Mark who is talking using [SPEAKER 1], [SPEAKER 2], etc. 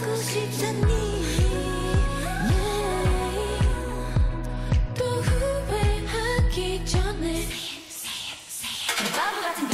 [SPEAKER 1] 날 가고 싶다니
[SPEAKER 2] 또 후회하기 전에.
[SPEAKER 1] 바보